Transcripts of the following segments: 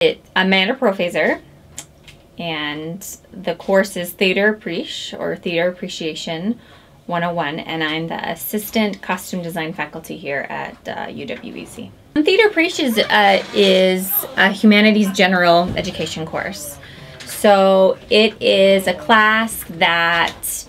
It, Amanda Profaizer, and the course is Theater Appreci or Theater Appreciation 101, and I'm the assistant costume design faculty here at uh, UWEC. Theater Appreci is, uh, is a humanities general education course. So it is a class that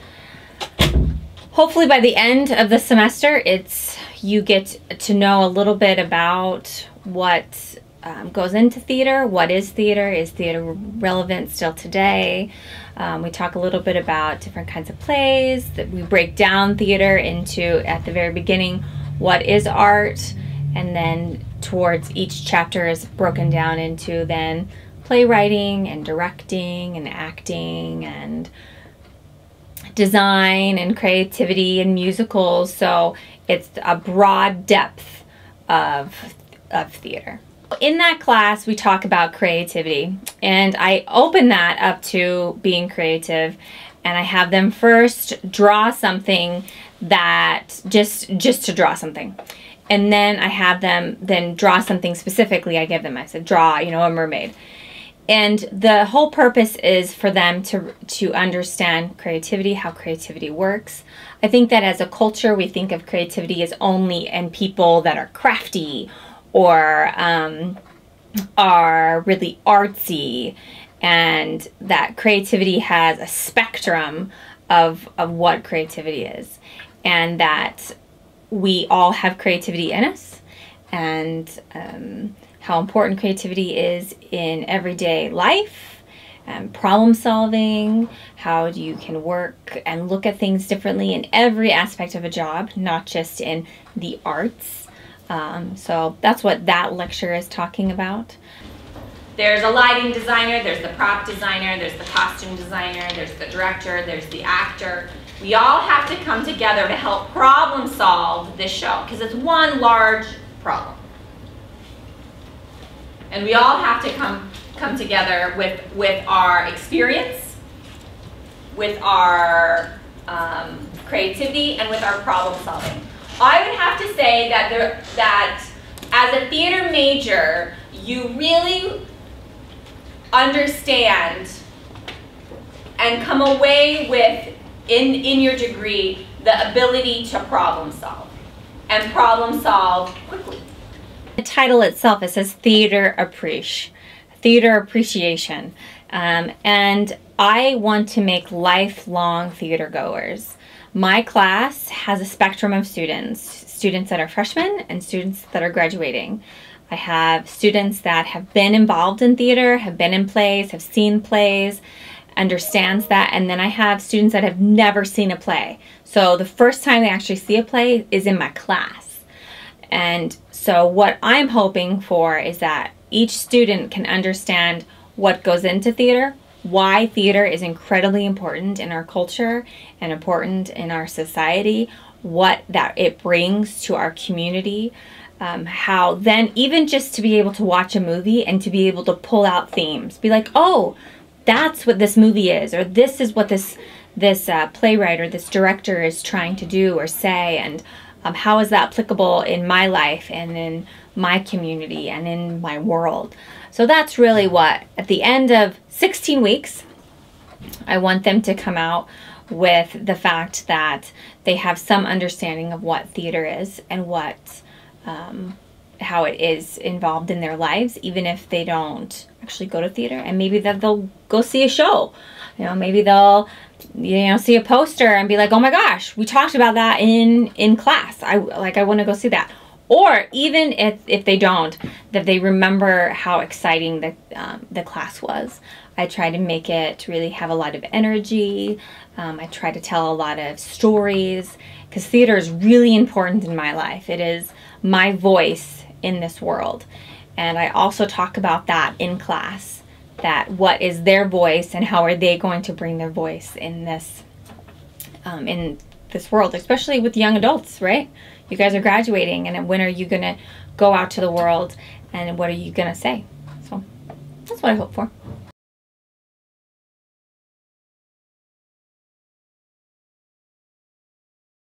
hopefully by the end of the semester, it's you get to know a little bit about what um, goes into theater. What is theater? Is theater relevant still today? Um, we talk a little bit about different kinds of plays. That we break down theater into at the very beginning, what is art, and then towards each chapter is broken down into then playwriting and directing and acting and design and creativity and musicals. So it's a broad depth of of theater. In that class, we talk about creativity, and I open that up to being creative, and I have them first draw something that just just to draw something. And then I have them then draw something specifically. I give them, I said, draw, you know, a mermaid. And the whole purpose is for them to to understand creativity, how creativity works. I think that as a culture, we think of creativity as only in people that are crafty or um, are really artsy and that creativity has a spectrum of, of what creativity is and that we all have creativity in us and um, how important creativity is in everyday life um, problem solving, how you can work and look at things differently in every aspect of a job, not just in the arts. Um, so that's what that lecture is talking about. There's a lighting designer, there's the prop designer, there's the costume designer, there's the director, there's the actor. We all have to come together to help problem solve this show because it's one large problem. And we all have to come come together with, with our experience, with our um, creativity, and with our problem solving. I would have to say that there, that as a theater major, you really understand and come away with in, in your degree the ability to problem solve and problem solve quickly. The title itself, it says Theater Appreci, Theater Appreciation. Um, and I want to make lifelong theater goers. My class has a spectrum of students, students that are freshmen and students that are graduating. I have students that have been involved in theater, have been in plays, have seen plays, understands that, and then I have students that have never seen a play. So the first time they actually see a play is in my class. And so what I'm hoping for is that each student can understand what goes into theater, why theater is incredibly important in our culture and important in our society, what that it brings to our community, um, how then even just to be able to watch a movie and to be able to pull out themes, be like, oh, that's what this movie is, or this is what this this uh, playwright or this director is trying to do or say, and um, how is that applicable in my life and in my community and in my world. So that's really what, at the end of 16 weeks, I want them to come out with the fact that they have some understanding of what theater is and what um, how it is involved in their lives, even if they don't actually go to theater. And maybe that they'll go see a show. You know, maybe they'll you know see a poster and be like, "Oh my gosh, we talked about that in in class. I like I want to go see that." or even if, if they don't, that they remember how exciting the, um, the class was. I try to make it really have a lot of energy. Um, I try to tell a lot of stories because theater is really important in my life. It is my voice in this world. And I also talk about that in class, that what is their voice and how are they going to bring their voice in this, um, in this world, especially with young adults, right? You guys are graduating, and when are you going to go out to the world, and what are you going to say? So that's what I hope for.